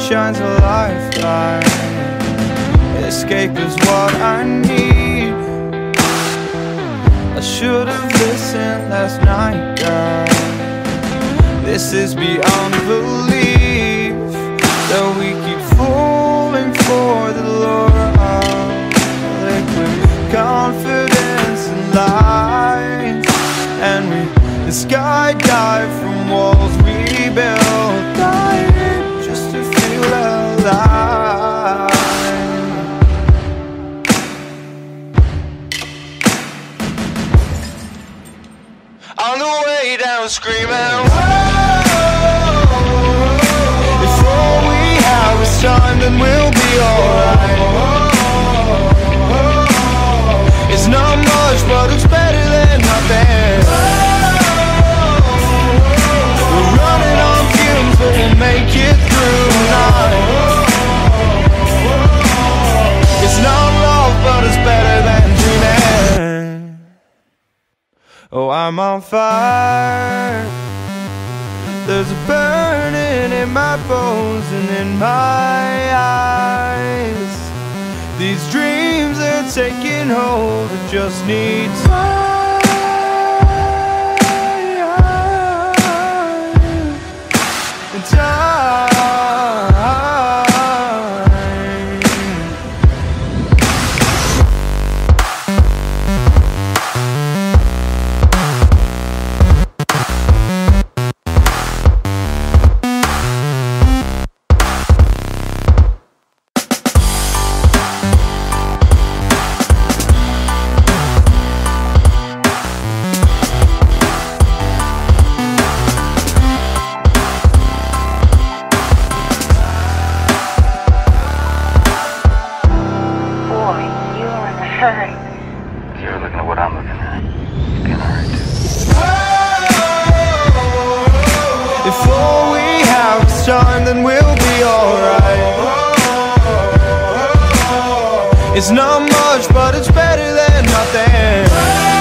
shines a lifeline. Escape is what I need. I should have listened last night, girl. This is beyond belief That we keep falling for the lure of liquid confidence and lies. And we skydive from On the way down screaming "Whoa!" Oh, I'm on fire. There's a burning in my bones and in my eyes. These dreams are taking hold, I just need time. You're in a hurry. You're looking at what I'm looking at. It's gonna hurt too. If all we have is time, then we'll be alright. It's not much, but it's better than nothing. We're running